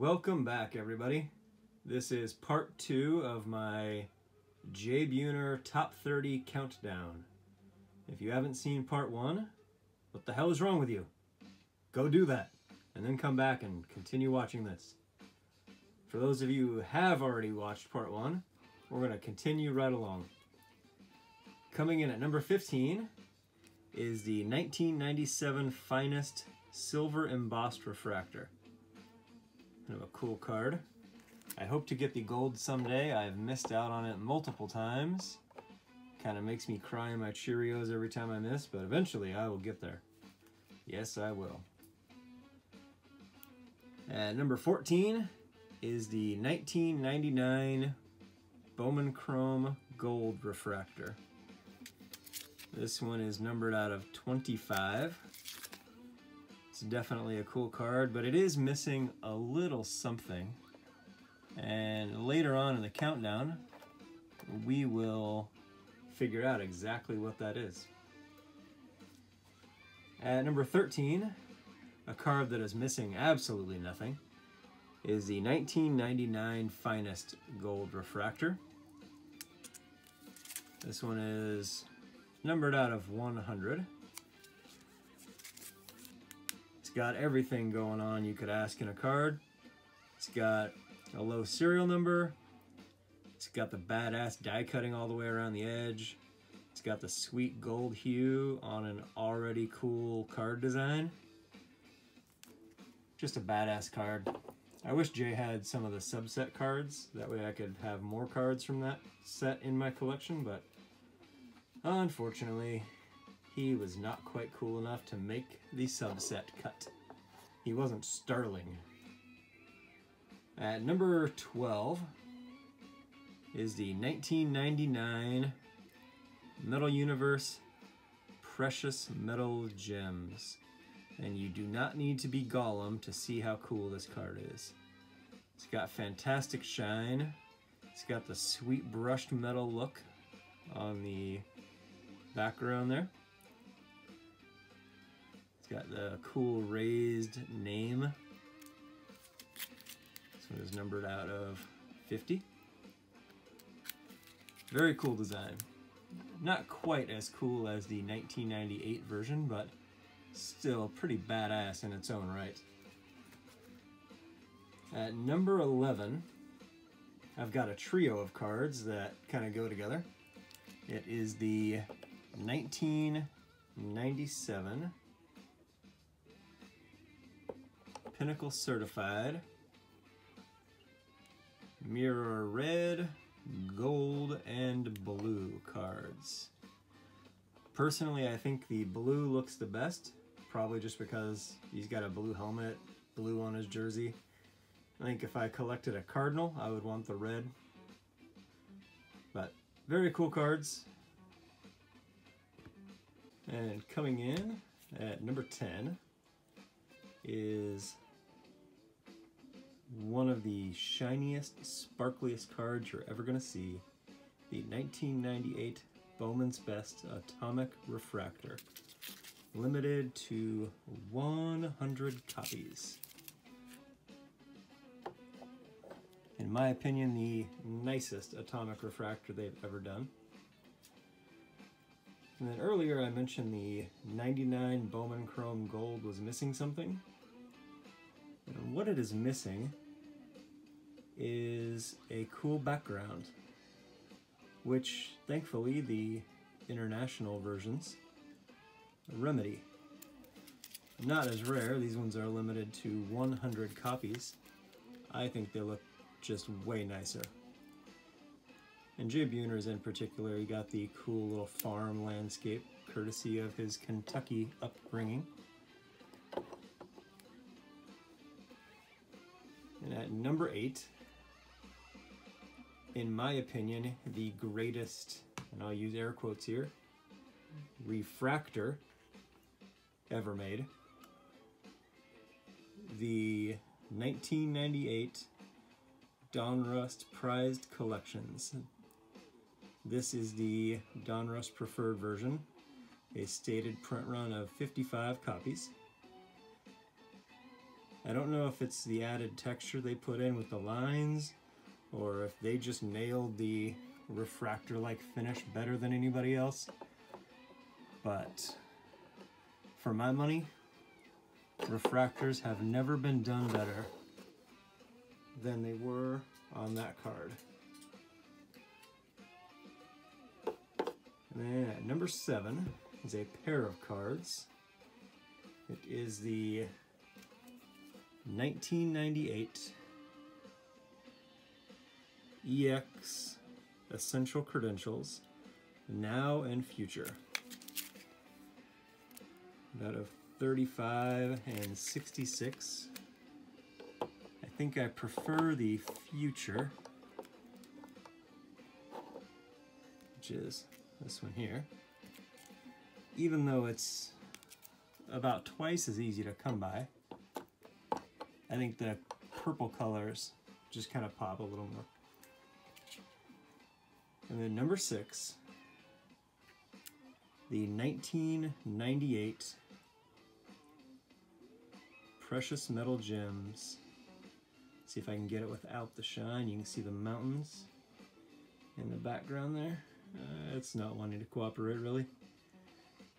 Welcome back, everybody. This is part two of my Jay Buhner Top 30 Countdown. If you haven't seen part one, what the hell is wrong with you? Go do that, and then come back and continue watching this. For those of you who have already watched part one, we're going to continue right along. Coming in at number 15 is the 1997 Finest Silver Embossed Refractor. Kind of a cool card. I hope to get the gold someday. I've missed out on it multiple times. Kind of makes me cry in my Cheerios every time I miss, but eventually I will get there. Yes, I will. At number 14 is the 1999 Bowman Chrome Gold Refractor. This one is numbered out of 25. It's definitely a cool card, but it is missing a little something. And later on in the countdown, we will figure out exactly what that is. At number 13, a card that is missing absolutely nothing, is the 1999 Finest Gold Refractor. This one is numbered out of 100. It's got everything going on you could ask in a card. It's got a low serial number. It's got the badass die cutting all the way around the edge. It's got the sweet gold hue on an already cool card design. Just a badass card. I wish Jay had some of the subset cards. That way I could have more cards from that set in my collection, but unfortunately, he was not quite cool enough to make the subset cut. He wasn't Sterling. At number 12 is the 1999 Metal Universe Precious Metal Gems. And you do not need to be Gollum to see how cool this card is. It's got fantastic shine. It's got the sweet brushed metal look on the background there. Got the cool raised name. This one is numbered out of 50. Very cool design. Not quite as cool as the 1998 version, but still pretty badass in its own right. At number 11, I've got a trio of cards that kind of go together. It is the 1997 Pinnacle Certified. Mirror red, gold, and blue cards. Personally, I think the blue looks the best, probably just because he's got a blue helmet, blue on his jersey. I think if I collected a cardinal, I would want the red. But very cool cards. And coming in at number 10 is one of the shiniest, sparkliest cards you're ever going to see. The 1998 Bowman's Best Atomic Refractor. Limited to 100 copies. In my opinion, the nicest Atomic Refractor they've ever done. And then earlier I mentioned the 99 Bowman Chrome Gold was missing something. And what it is missing is a cool background, which thankfully the international versions remedy. Not as rare, these ones are limited to 100 copies. I think they look just way nicer. And Jay Buhner's in particular, he got the cool little farm landscape courtesy of his Kentucky upbringing. And at number eight, in my opinion, the greatest, and I'll use air quotes here, refractor ever made. The 1998 Donruss Prized Collections. This is the Donruss Preferred version, a stated print run of 55 copies. I don't know if it's the added texture they put in with the lines or if they just nailed the refractor-like finish better than anybody else. But for my money, refractors have never been done better than they were on that card. And then number seven is a pair of cards. It is the 1998 EX Essential Credentials, Now and Future. Out of 35 and 66. I think I prefer the Future, which is this one here. Even though it's about twice as easy to come by, I think the purple colors just kind of pop a little more. And then number six, the 1998 Precious Metal Gems. See if I can get it without the shine. You can see the mountains in the background there. Uh, it's not wanting to cooperate really.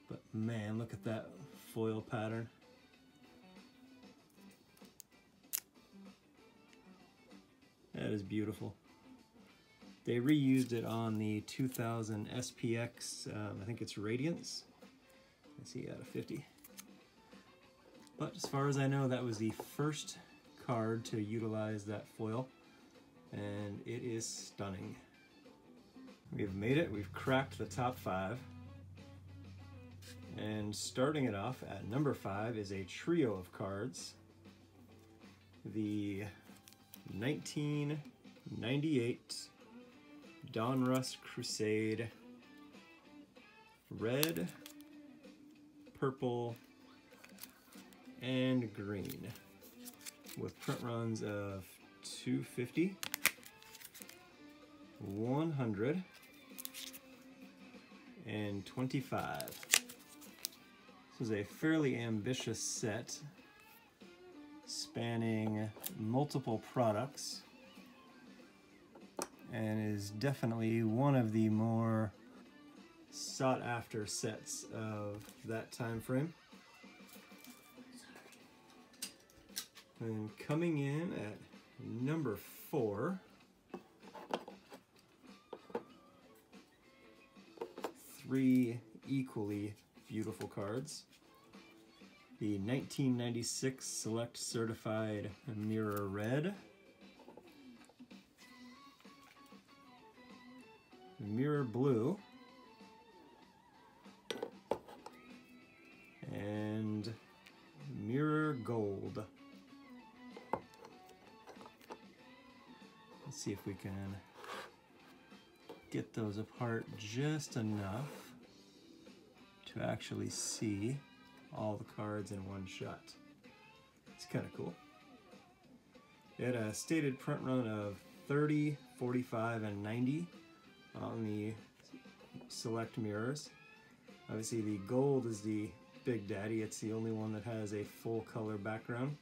But man, look at that foil pattern. That is beautiful. They reused it on the 2000 SPX, um, I think it's Radiance. Let's see, out of 50. But as far as I know, that was the first card to utilize that foil, and it is stunning. We've made it, we've cracked the top five. And starting it off at number five is a trio of cards. The 1998 Donruss Crusade red, purple, and green with print runs of 250, 100, and 25. This is a fairly ambitious set spanning multiple products and is definitely one of the more sought after sets of that time frame. And coming in at number four, three equally beautiful cards. The 1996 Select Certified Mirror Red. Mirror Blue. And Mirror Gold. Let's see if we can get those apart just enough to actually see all the cards in one shot. It's kind of cool. It had a stated print run of 30, 45, and 90 on the select mirrors. Obviously the gold is the big daddy. It's the only one that has a full color background.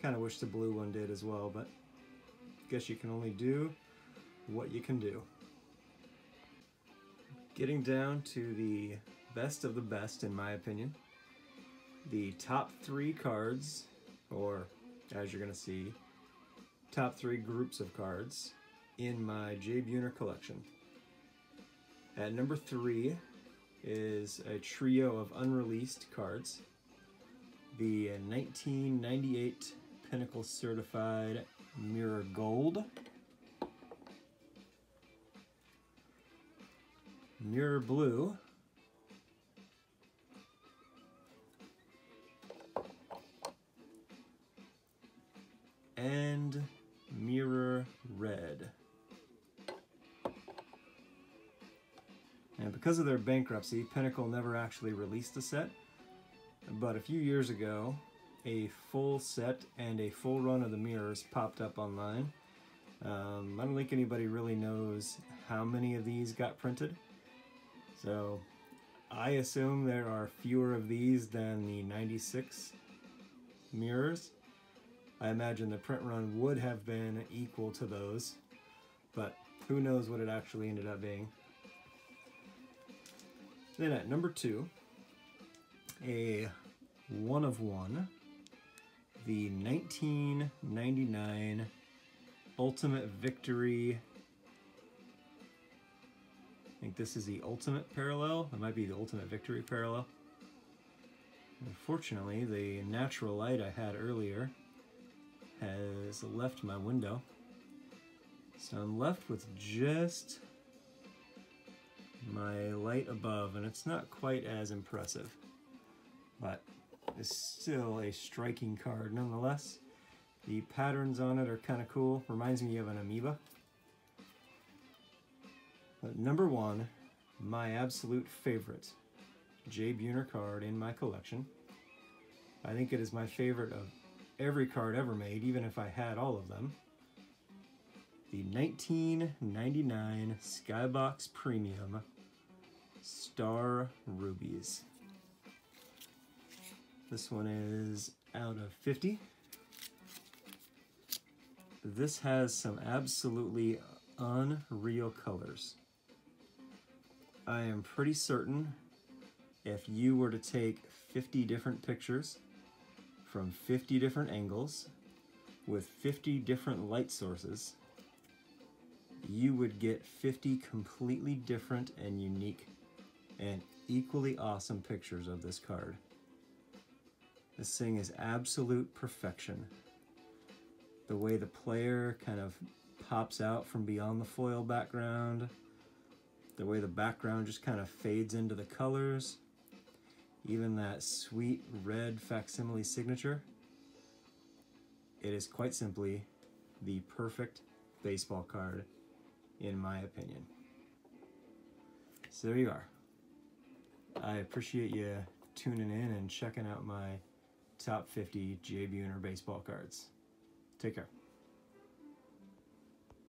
Kind of wish the blue one did as well, but I guess you can only do what you can do. Getting down to the best of the best, in my opinion. The top three cards, or as you're going to see, top three groups of cards in my Jay Buhner collection. At number three is a trio of unreleased cards. The 1998 Pinnacle Certified Mirror Gold. Mirror Blue. And Mirror Red. And because of their bankruptcy, Pinnacle never actually released the set. But a few years ago, a full set and a full run of the mirrors popped up online. Um, I don't think anybody really knows how many of these got printed. So I assume there are fewer of these than the 96 mirrors. I imagine the print run would have been equal to those, but who knows what it actually ended up being. Then at number two, a one of one, the 1999 Ultimate Victory. I think this is the Ultimate Parallel. It might be the Ultimate Victory Parallel. Unfortunately, the natural light I had earlier has left my window. So I'm left with just my light above, and it's not quite as impressive, but it's still a striking card nonetheless. The patterns on it are kind of cool, reminds me of an amoeba. But number one, my absolute favorite Jay Buhner card in my collection. I think it is my favorite of every card ever made, even if I had all of them. The 1999 Skybox Premium Star Rubies. This one is out of 50. This has some absolutely unreal colors. I am pretty certain if you were to take 50 different pictures from 50 different angles with 50 different light sources, you would get 50 completely different and unique and equally awesome pictures of this card. This thing is absolute perfection. The way the player kind of pops out from beyond the foil background, the way the background just kind of fades into the colors, even that sweet red facsimile signature. It is quite simply the perfect baseball card, in my opinion. So there you are. I appreciate you tuning in and checking out my top 50 Jay Buhner baseball cards. Take care.